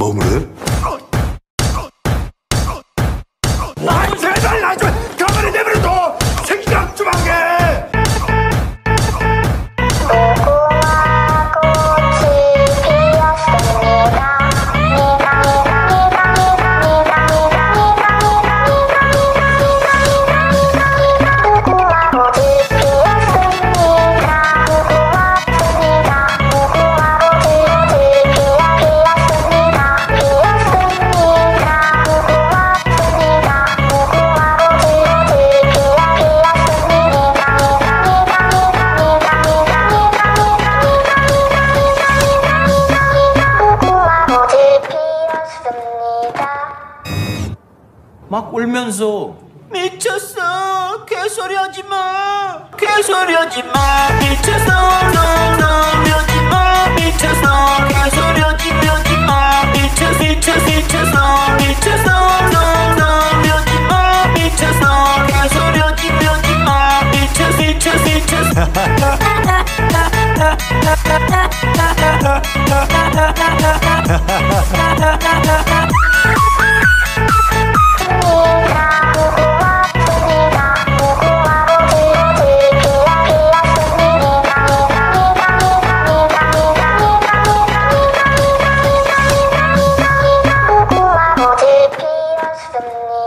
Boomer'ı 막 울면서 미쳤어. 개소리 하지 마. 개소리 하지 마. 미쳤어. 너너 하지 마. 미쳤어. 개소리 하지 하지 마. 미쳤어 미쳤어 너너 하지 마. 미쳤어. 개소리 하지 하지 마. 미쳤어 미쳤어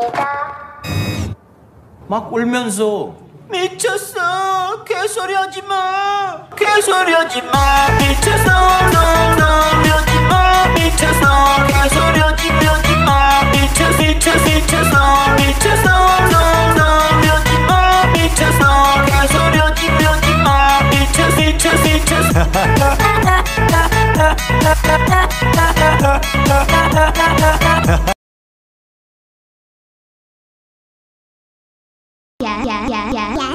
미쳤어 막 울면서 미쳤어. 개소리 하지 마. 개소리 하지 마. 미쳤어. 너너 하지 마. 미쳤어. 개소리 하지 하지 마. 미쳤어 미쳤어 미쳤어. 미쳤어. 너너 하지 마. 미쳤어. 개소리 하지 하지 마. 미쳤어 미쳤어 미쳤어 dạ dạ dạ